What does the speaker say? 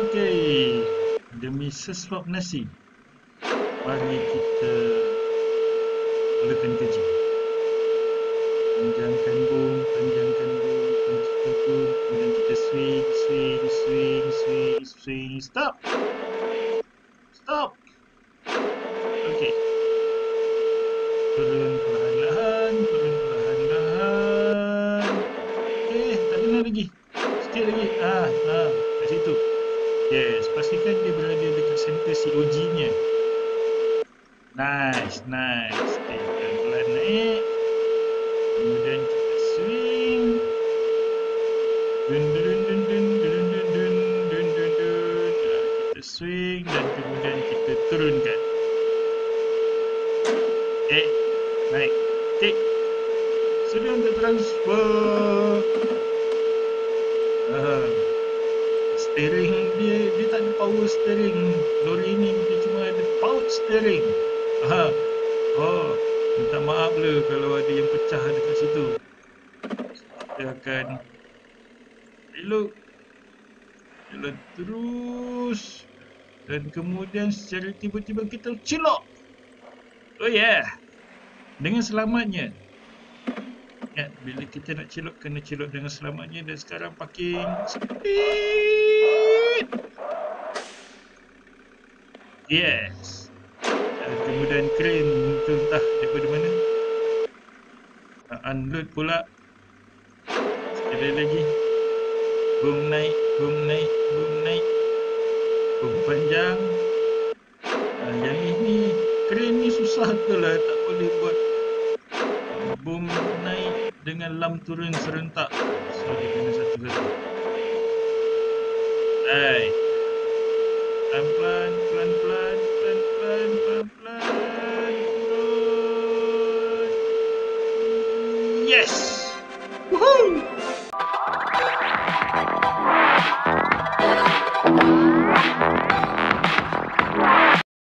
Okey. Demi sesuap nasi. Mari kita mulakan kerja. Panjangkan boom, panjangkan boom, panjangkan boom. Kemudian kita swing, swing, swing, swing, swing. Stop. Stop. Okey. Turun perlahan-lahan, turun perlahan-lahan. Eh, tak kena lagi. Sikit lagi. Ah, ah, kat situ. Yes, pastikan dia berada dekat center COG-nya. Nice, nice. Okay, pelan-pelan naik. Kemudian kita swing. Dun dun dun dun dun dun dun dun dun dun. Ah, kita swing dan kemudian kita turunkan. Eh, naik. Tik. Sudah untuk transfer. Ah, steering dia dia tak ada power steering. Lori ni dia cuma ada pouch steering. Ah. Oh, minta maaf le kalau ada yang pecah dekat situ. Kita akan elok jalan terus dan kemudian secara tiba-tiba kita cilok. Oh yeah. Dengan selamatnya. Ya, bila kita nak cilok kena cilok dengan selamatnya dan sekarang parking speed. Yes. Dan kemudian crane muncul entah daripada mana. Uh, unload pula. Sekali lagi. Boom naik, boom naik, boom naik. Boom panjang. Uh, yang ini crane ni susah tu lah tak boleh buat boom naik dengan lam turun serentak. So I'm pelan, pelan, pelan, pelan, pelan, pelan, pelan. pelan. Yes! Woohoo!